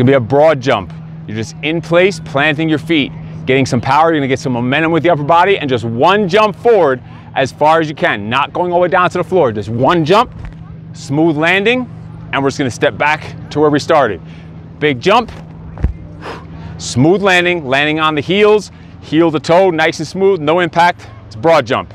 gonna be a broad jump. You're just in place, planting your feet, getting some power. You're gonna get some momentum with the upper body and just one jump forward as far as you can, not going all the way down to the floor. Just one jump, smooth landing, and we're just gonna step back to where we started. Big jump, smooth landing, landing on the heels, heel to toe, nice and smooth, no impact. It's a broad jump.